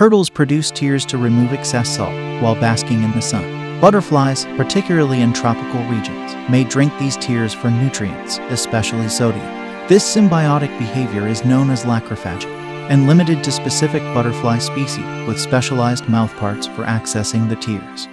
Turtles produce tears to remove excess salt while basking in the sun. Butterflies, particularly in tropical regions, may drink these tears for nutrients, especially sodium. This symbiotic behavior is known as lachryphagy and limited to specific butterfly species with specialized mouthparts for accessing the tears.